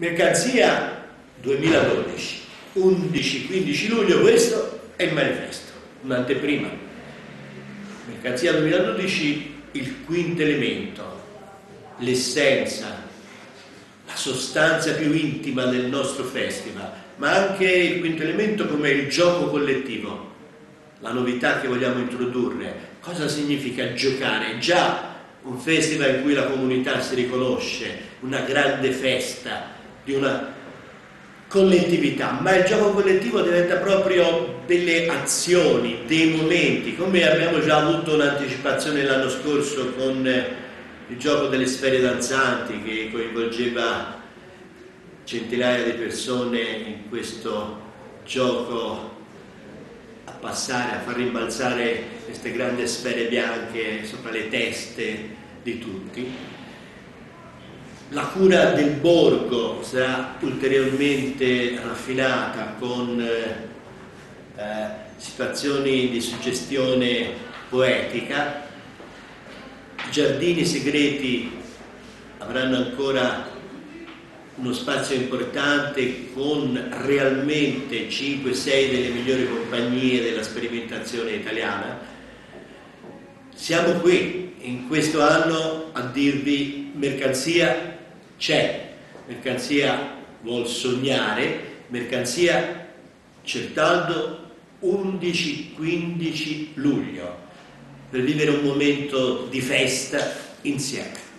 Mercanzia 2012, 11-15 luglio, questo è il manifesto, un'anteprima. Mercanzia 2012, il quinto elemento, l'essenza, la sostanza più intima del nostro festival, ma anche il quinto elemento come il gioco collettivo, la novità che vogliamo introdurre. Cosa significa giocare? Già un festival in cui la comunità si riconosce, una grande festa, di una collettività, ma il gioco collettivo diventa proprio delle azioni, dei momenti, come abbiamo già avuto un'anticipazione l'anno scorso con il gioco delle sfere danzanti che coinvolgeva centinaia di persone in questo gioco a passare, a far rimbalzare queste grandi sfere bianche sopra le teste di tutti la cura del borgo sarà ulteriormente raffinata con eh, eh, situazioni di suggestione poetica. I giardini segreti avranno ancora uno spazio importante con realmente 5-6 delle migliori compagnie della sperimentazione italiana. Siamo qui in questo anno a dirvi mercanzia c'è, mercanzia vuol sognare, mercanzia Certaldo 11-15 luglio, per vivere un momento di festa insieme.